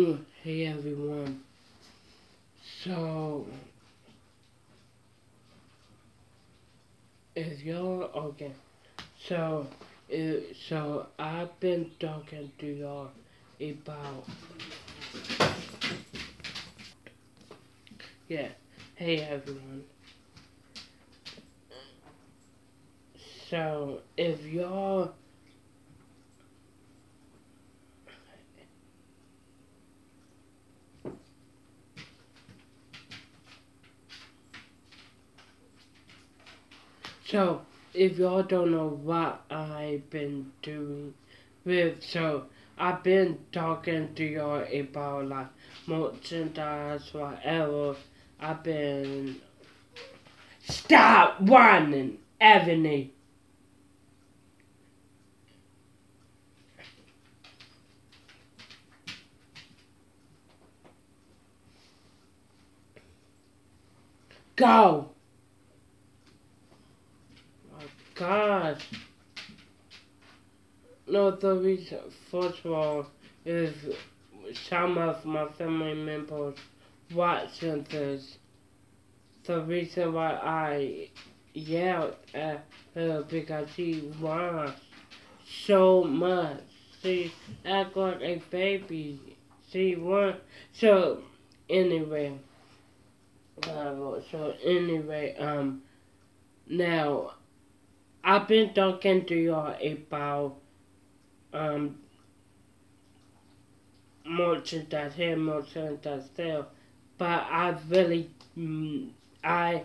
Mm, hey everyone. So, if y'all okay, so so I've been talking to y'all about yeah. Hey everyone. So if y'all So, if y'all don't know what I've been doing with, so I've been talking to y'all about like merchandise, whatever. I've been. Stop whining, Ebony. Go. God. No, the reason, first of all, is some of my family members watching this. The reason why I yelled at her because she wants so much. She act like a baby. She wants, so anyway, so anyway, um, now I've been talking to y'all about um merchandise here, merchandise there, but I really, mm, I,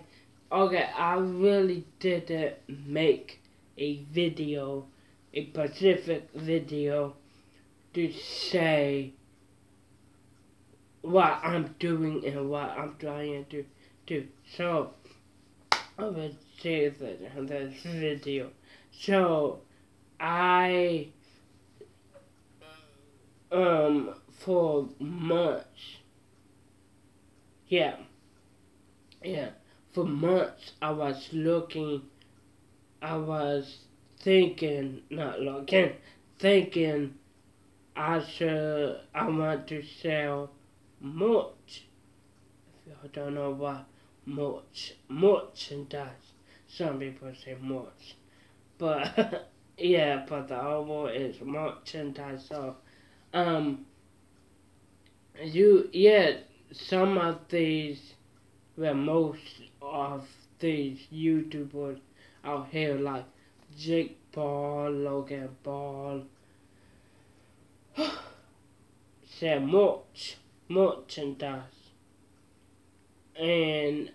okay, I really didn't make a video, a specific video to say what I'm doing and what I'm trying to do. So, I will that in this video. So, I, um, for months, yeah, yeah, for months I was looking, I was thinking, not looking, thinking I should, I want to sell much. If y'all don't know what merch, merchandise. Some people say merch. But, yeah, but the whole is merchandise. So, um, you, yeah, some of these, well, most of these YouTubers out here, like Jake Paul, Logan Paul, say merch, merchandise. And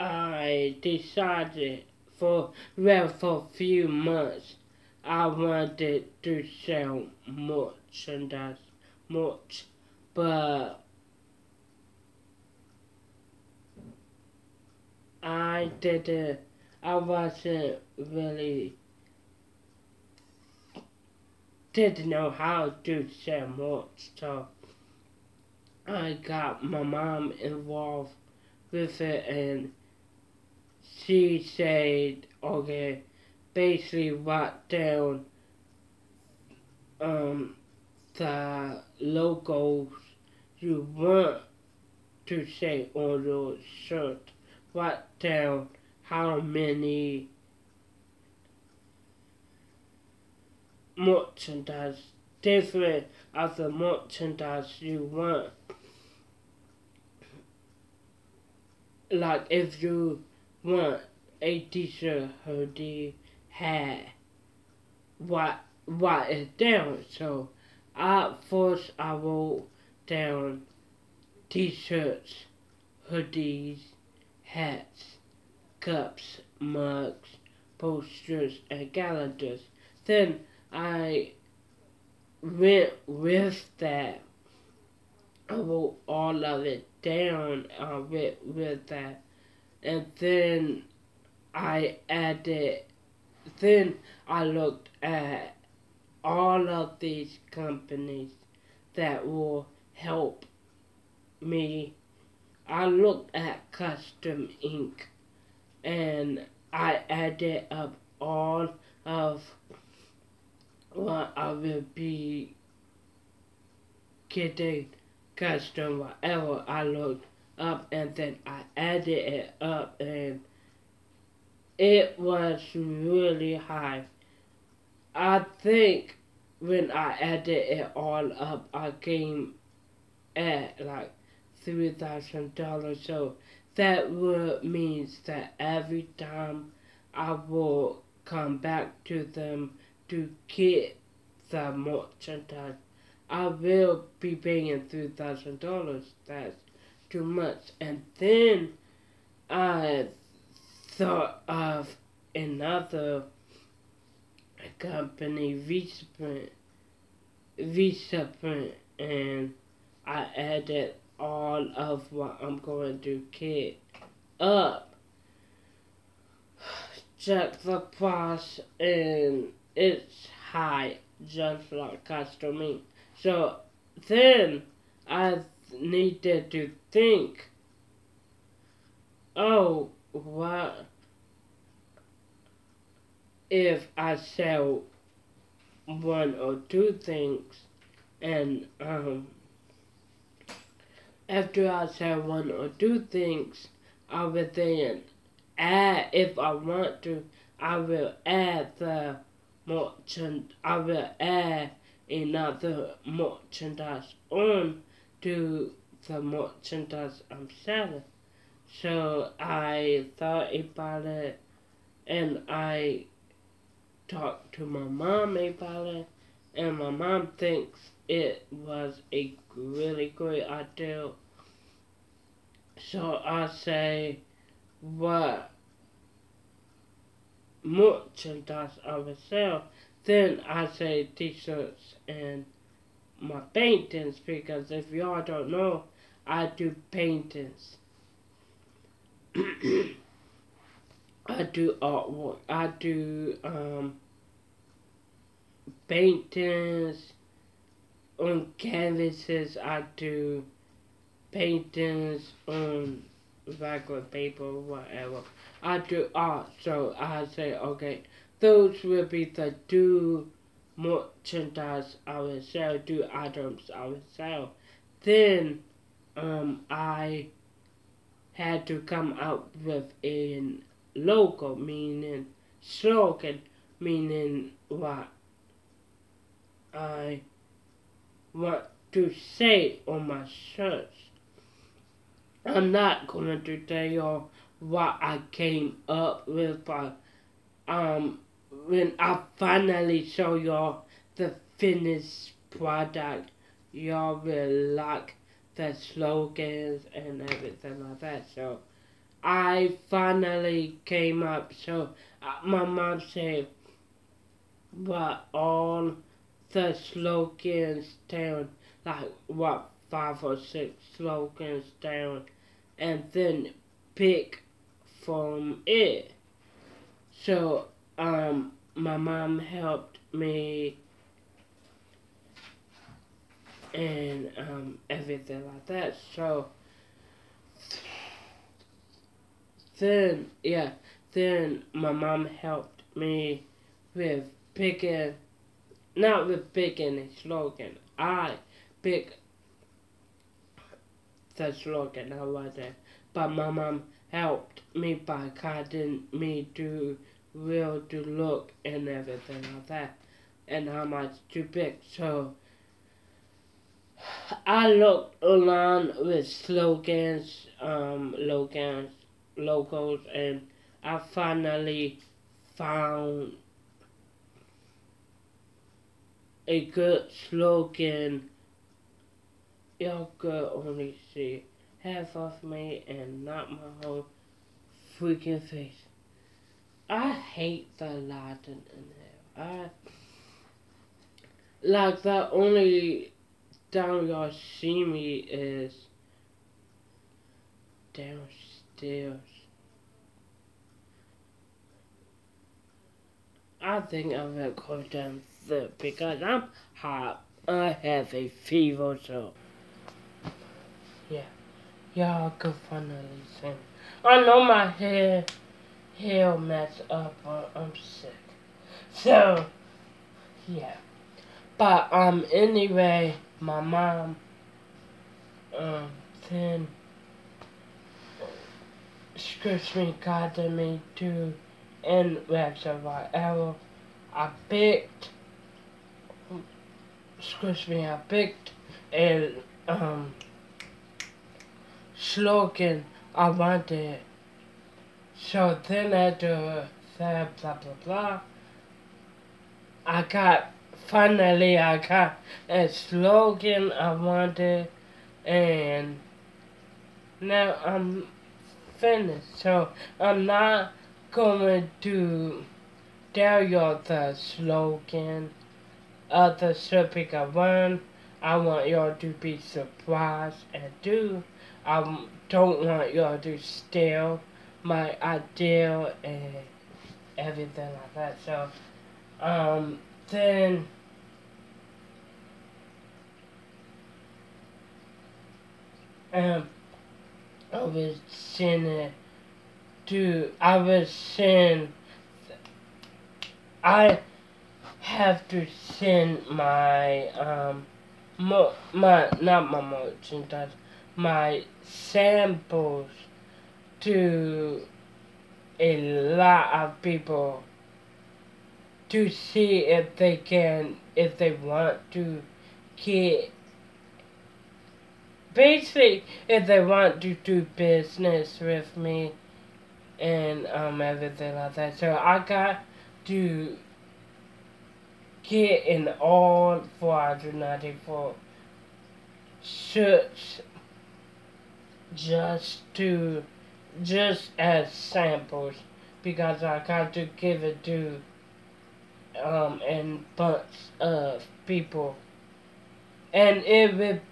I decided for, well, for a few months, I wanted to sell merchandise, much but I didn't, I wasn't really, didn't know how to sell much so I got my mom involved with it and she said, okay, basically write down um, the logos you want to say on your shirt. Write down how many merchandise, different of the merchandise you want. Like if you want a t-shirt, hoodie, hat, what write it down. So I first I wrote down t-shirts, hoodies, hats, cups, mugs, posters, and calendars. Then I went with that. I wrote all of it down. I went with that and then I added, then I looked at all of these companies that will help me. I looked at Custom Ink and I added up all of what I will be getting custom whatever I looked up and then I added it up and it was really high. I think when I added it all up I came at like three thousand dollars so that would means that every time I will come back to them to get the merchandise I will be paying three thousand dollars. That's too much. And then I thought of another company, VistaPrint, VistaPrint, and I added all of what I'm going to get up. Check the price, and it's high, just like custom so then I needed to think, oh, what if I sell one or two things and um, after I sell one or two things, I will then add, if I want to, I will add the merchant, I will add another merchandise on to the merchandise I'm selling. So I thought about it and I talked to my mom about it and my mom thinks it was a really great idea. So I say what merchandise I would sell then I say t-shirts and my paintings because if y'all don't know, I do paintings. I do artwork. I do um, paintings on canvases. I do paintings on regular paper, whatever. I do art, so I say, okay, those will be the two merchandise I will sell, two items sell. Then um, I had to come up with a logo, meaning slogan, meaning what I want to say on my shirts. I'm not going to tell you all what I came up with, but um, when I finally show y'all the finished product, y'all will like the slogans and everything like that. So I finally came up. So uh, my mom said, what all the slogans down, like what five or six slogans down, and then pick from it. So um, my mom helped me and um, everything like that. So then, yeah, then my mom helped me with picking, not with picking a slogan. I picked the slogan, I wasn't. But my mom helped me by guiding me to will to look and everything like that and how much to pick. So I looked around with slogans, um, slogans, logos, and I finally found a good slogan. Y'all could only see half of me and not my whole freaking face. I hate the Latin in here. I like the only time y'all see me is downstairs. I think I'm gonna go down there because I'm hot. I have a fever, so yeah. Y'all could finally see. I know my hair he'll mess up I'm sick. So, yeah. But, um, anyway, my mom um, then excuse me, God to me to end reservoir arrow. I picked excuse me, I picked a um slogan I wanted. So then after that uh, blah blah blah I got finally I got a slogan I wanted and now I'm finished. So I'm not going to tell you the slogan of the topic I learned. I want y'all to be surprised and do. I don't want y'all to steal my ideal and everything like that. So, um, then um, I was saying to I was saying I have to send my um mo my not my merchandise my samples to a lot of people to see if they can if they want to get basically if they want to do business with me and um everything like that. So I got to get in all 494 shirts just to just as samples because I got to give it to um and bunch of people. And if it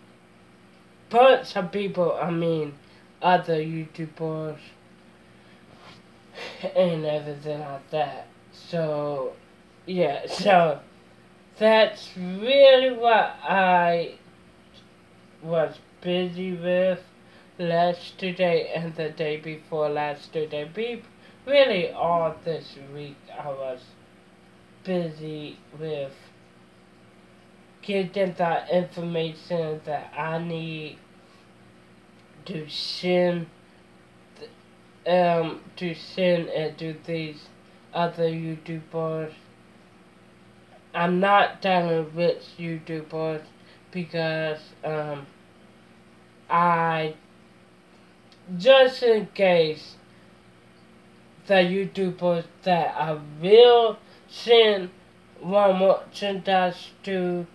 bunch of people I mean other YouTubers and everything like that. So yeah so that's really what I was busy with last today and the day before last today. Be really all this week I was busy with getting the information that I need to send um to send it to these other YouTubers. I'm not telling which YouTubers because um I just in case the YouTubers that I will send one more merchandise to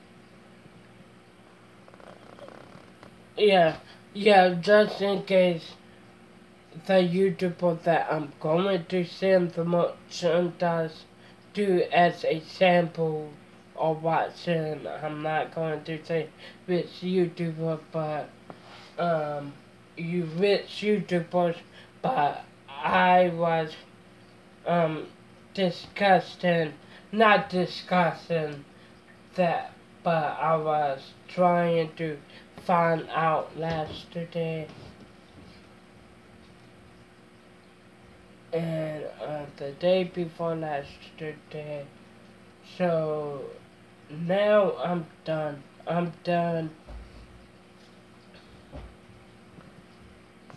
yeah yeah just in case the YouTuber that I'm going to send the merchandise to as a sample or watching I'm not going to say which YouTuber but um you rich YouTubers, but I was um disgusting, not disgusting that, but I was trying to find out last day. And uh, the day before last day. So now I'm done. I'm done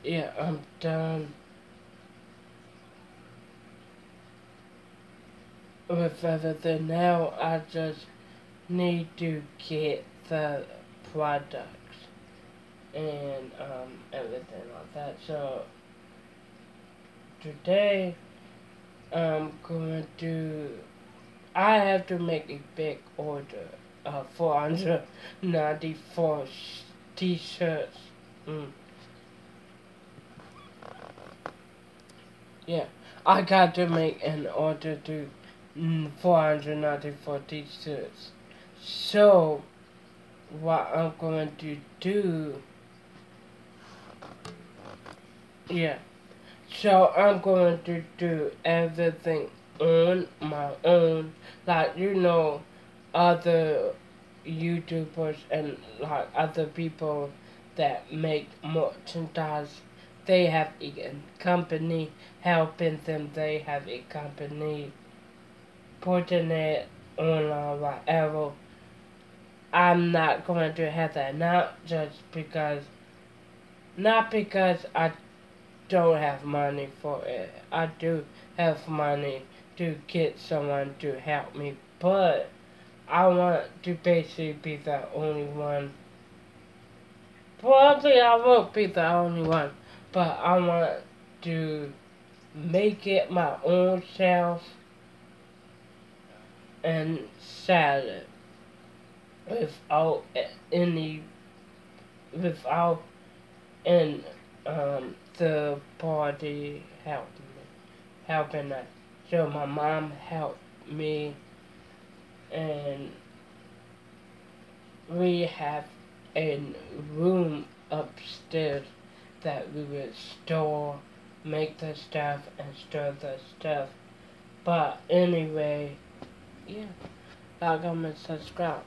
yeah, I'm done with everything now. I just need to get the products and um, everything like that. So today I'm going to. I have to make a big order of 494 t-shirts. Mm. Yeah, I got to make an order to mm, 494 t-shirts. So, what I'm going to do, yeah, so I'm going to do everything on my own, like, you know, other YouTubers and like other people that make merchandise they have a company helping them. They have a company putting it on or whatever. I'm not going to have that now just because Not because I don't have money for it. I do have money to get someone to help me, but I want to basically be the only one. Probably I won't be the only one, but I want to make it my own self and sell it without any without and um, the party helping me helping us. So my mom helped me and we have a room upstairs that we would store, make the stuff and store the stuff. But anyway, yeah, like, comment, subscribe.